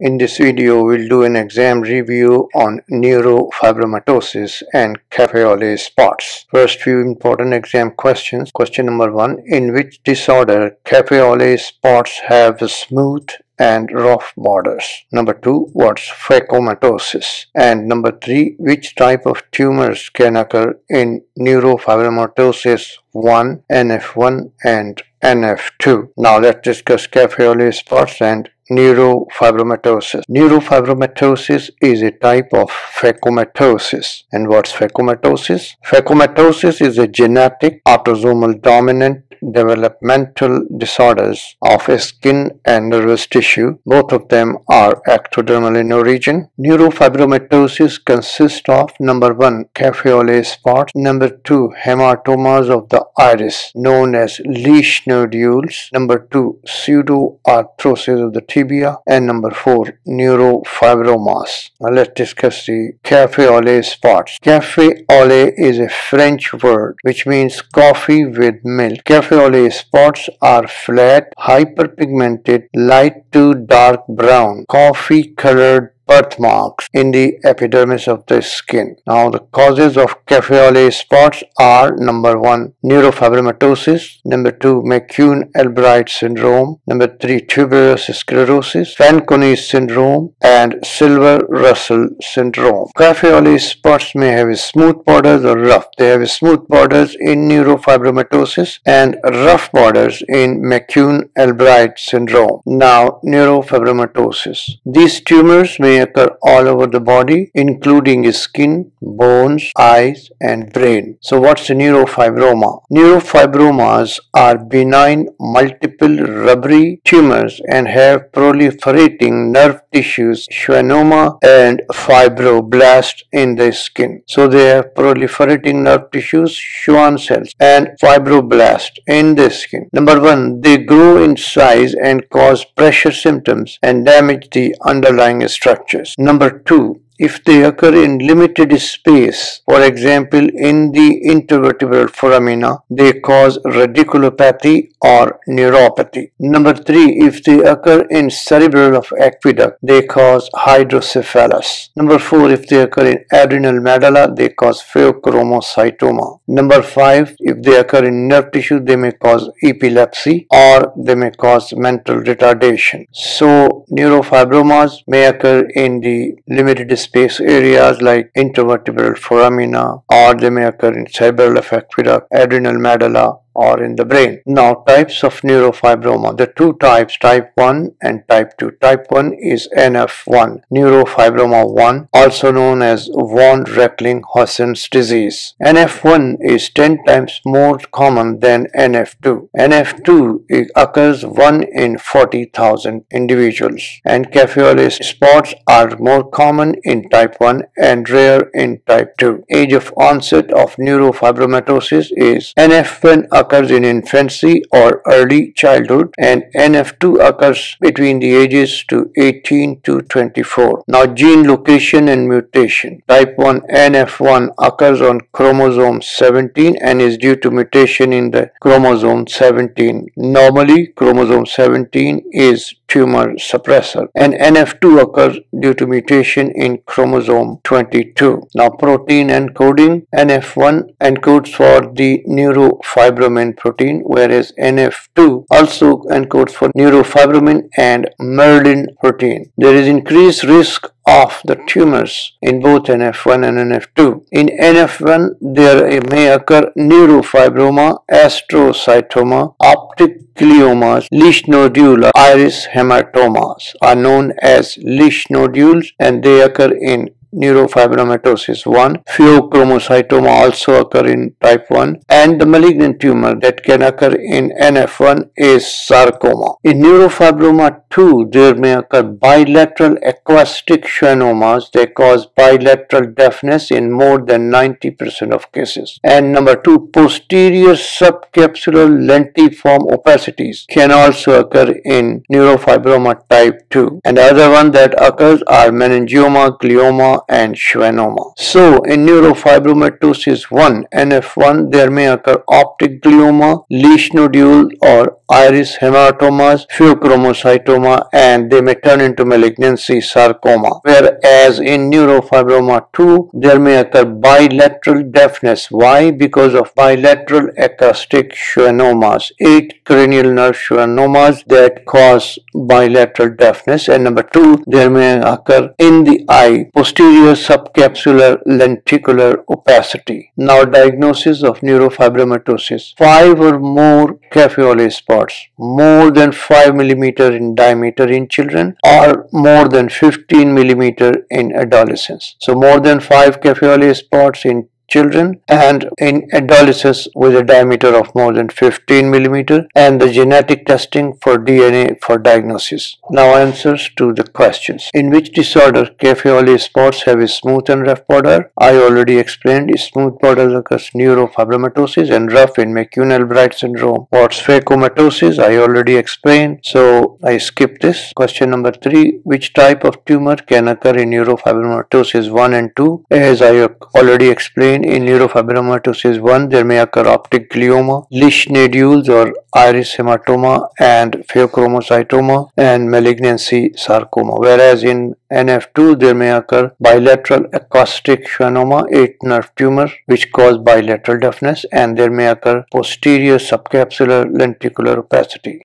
In this video, we'll do an exam review on neurofibromatosis and café spots. First few important exam questions. Question number one, in which disorder café spots have smooth and rough borders. Number two, what's phacomatosis? And number three, which type of tumors can occur in neurofibromatosis 1, NF1 and NF2. Now let's discuss café spots and neurofibromatosis. Neurofibromatosis is a type of phacomatosis. And what's phacomatosis? Phacomatosis is a genetic autosomal dominant developmental disorders of skin and nervous tissue. Both of them are ectodermal in origin. Neurofibromatosis consists of number one, café spots, number two, hematomas of the iris known as Lisch nodules, number two, pseudoarthrosis of the tibia, and number four, neurofibromas. Now let's discuss the café au lait spots. Café au lait is a French word which means coffee with milk. Café au lait spots are flat, hyperpigmented, light to dark brown, coffee-colored birthmarks in the epidermis of the skin. Now the causes of lait spots are number one neurofibromatosis, number two McCune-Albright syndrome, number three tuberous sclerosis, Fanconi syndrome, and Silver-Russell syndrome. Lait spots may have smooth borders or rough. They have smooth borders in neurofibromatosis and rough borders in McCune-Albright syndrome. Now neurofibromatosis. These tumors may may occur all over the body, including skin, bones, eyes, and brain. So what's a neurofibroma? Neurofibromas are benign multiple rubbery tumors and have proliferating nerve tissues, schwannoma and fibroblast in the skin. So they have proliferating nerve tissues, Schwann cells and fibroblast in the skin. Number one, they grow in size and cause pressure symptoms and damage the underlying structure structures. Number two, if they occur in limited space, for example in the intervertebral foramina, they cause radiculopathy or neuropathy. Number three, if they occur in cerebral of aqueduct, they cause hydrocephalus. Number four, if they occur in adrenal medulla, they cause pheochromocytoma. Number five, if they occur in nerve tissue, they may cause epilepsy or they may cause mental retardation. So, neurofibromas may occur in the limited space areas like intervertebral foramina or they may occur in cerebral aqueduct, adrenal medulla, or in the brain. Now types of neurofibroma. The two types type 1 and type 2. Type 1 is NF1 neurofibroma 1 also known as von Recklinghausen's disease. NF1 is 10 times more common than NF2. NF2 occurs 1 in 40,000 individuals and café spots are more common in type 1 and rare in type 2. Age of onset of neurofibromatosis is NF1 occurs in infancy or early childhood and NF2 occurs between the ages to 18 to 24. Now gene location and mutation. Type 1 NF1 occurs on chromosome 17 and is due to mutation in the chromosome 17. Normally chromosome 17 is tumor suppressor and NF2 occurs due to mutation in chromosome 22. Now protein encoding NF1 encodes for the neurofibromin protein whereas NF2 also encodes for neurofibromin and merlin protein. There is increased risk of the tumors in both NF1 and NF2. In NF1, there may occur neurofibroma, astrocytoma, optic gliomas, Lisch nodular, iris hematomas are known as Lisch nodules and they occur in neurofibromatosis 1. Pheochromocytoma also occur in type 1 and the malignant tumor that can occur in NF1 is sarcoma. In neurofibroma 2 there may occur bilateral acoustic schwannomas that cause bilateral deafness in more than 90% of cases. And number 2 posterior subcapsular lentiform opacities can also occur in neurofibroma type 2. And the other one that occurs are meningioma, glioma and schwannoma. So in neurofibromatosis 1 NF1 there may occur optic glioma, Lisch nodule or iris hematomas, pheochromocytoma and they may turn into malignancy sarcoma. Whereas in neurofibroma 2 there may occur bilateral deafness. Why? Because of bilateral acoustic schwannomas, 8 cranial nerve schwannomas that cause bilateral deafness and number 2 there may occur in the eye posterior subcapsular lenticular opacity. Now diagnosis of neurofibromatosis. 5 or more café au lait spots more than 5 millimeter in diameter in children or more than 15 millimeter in adolescents. So more than 5 café au lait spots in children and in adolescents with a diameter of more than 15 millimeter and the genetic testing for DNA for diagnosis. Now answers to the questions. In which disorder café au lait spots have a smooth and rough border? I already explained smooth border occurs neurofibromatosis and rough in McCune-Albright syndrome. What's phacomatous? I already explained so I skip this. Question number 3. Which type of tumor can occur in neurofibromatosis 1 and 2? As I already explained in neurofibromatosis 1 there may occur optic glioma, Lisch nodules or iris hematoma and pheochromocytoma and malignancy sarcoma whereas in NF2 there may occur bilateral acoustic schwannoma 8 nerve tumor which cause bilateral deafness and there may occur posterior subcapsular lenticular opacity.